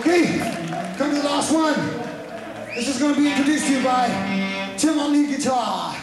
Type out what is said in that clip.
Okay, come to the last one. This is going to be introduced to you by Tim on lead guitar.